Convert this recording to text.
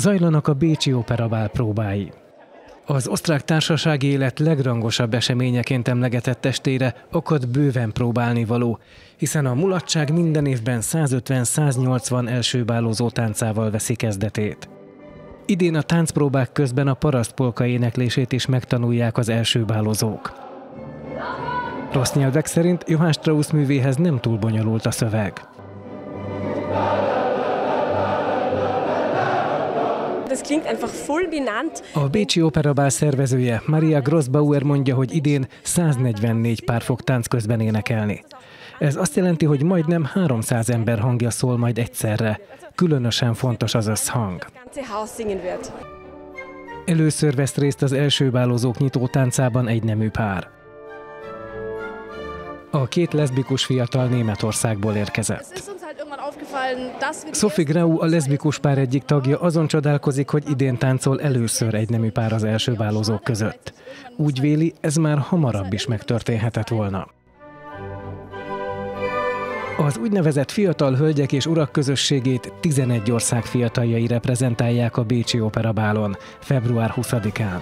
Zajlanak a Bécsi Operabál próbái. Az osztrák társasági élet legrangosabb eseményeként emlegetett testére akad bőven próbálni való, hiszen a mulatság minden évben 150-180 első bálózó táncával veszi kezdetét. Idén a táncpróbák közben a parasztpolka éneklését is megtanulják az első bálozók. Rossz nyelvek szerint Johann Strauss művéhez nem túl bonyolult a szöveg. Das klingt einfach fulminant. A Bécsi Operabál szervezője Maria Grossbauer mondja, hogy idén 144 pár fog tánc közben énekelni. Ez azt jelenti, hogy majdnem 300 ember hangja szól majd egyszerre. Különösen fontos az összhang. Először vesz részt az első bálozók nyitó táncában egy nemű pár. A két leszbikus fiatal Németországból érkezett. Sophie Grau, a leszbikus pár egyik tagja, azon csodálkozik, hogy idén táncol először egy nemű pár az első bálozók között. Úgy véli, ez már hamarabb is megtörténhetett volna. Az úgynevezett fiatal hölgyek és urak közösségét 11 ország fiataljai reprezentálják a Bécsi Operabálon február 20-án.